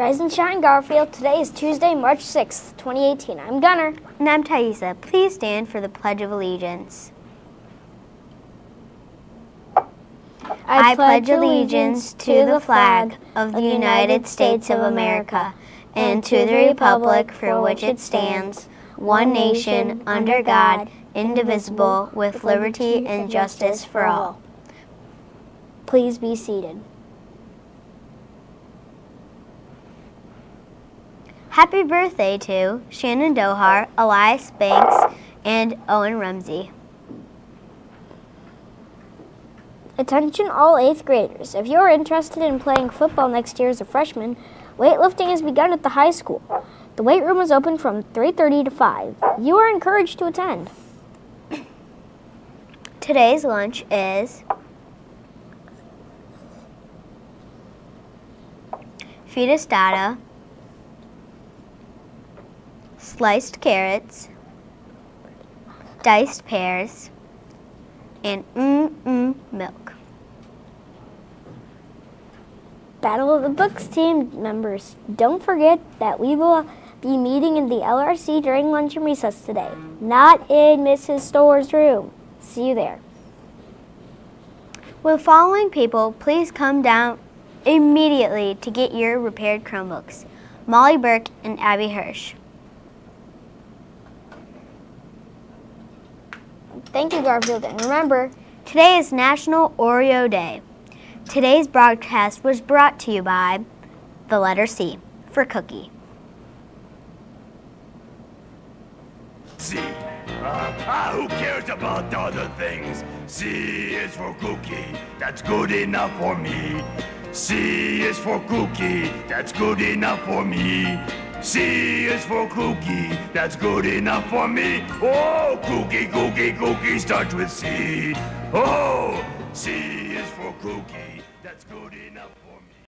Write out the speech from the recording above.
Rise and shine, Garfield. Today is Tuesday, March 6th, 2018. I'm Gunner. And I'm Thaisa. Please stand for the Pledge of Allegiance. I pledge allegiance to the flag of the United States of America and to the republic for which it stands, one nation, under God, indivisible, with liberty and justice for all. Please be seated. Happy birthday to Shannon Dohar, Elias Banks, and Owen Rumsey. Attention all 8th graders. If you're interested in playing football next year as a freshman, weightlifting has begun at the high school. The weight room is open from 3:30 to 5. You are encouraged to attend. Today's lunch is feta stata, sliced carrots, diced pears, and mm-mm milk. Battle of the Books team members, don't forget that we will be meeting in the LRC during lunch and recess today, not in Mrs. Store's room. See you there. Will following people please come down immediately to get your repaired Chromebooks? Molly Burke and Abby Hirsch. Thank you, Garfield. And remember, today is National Oreo Day. Today's broadcast was brought to you by the letter C for cookie. C. Uh, ah, who cares about other things? C is for cookie, that's good enough for me. C is for cookie, that's good enough for me. C is for cookie, that's good enough for me. Oh, cookie, cookie, cookie starts with C. Oh, C is for cookie, that's good enough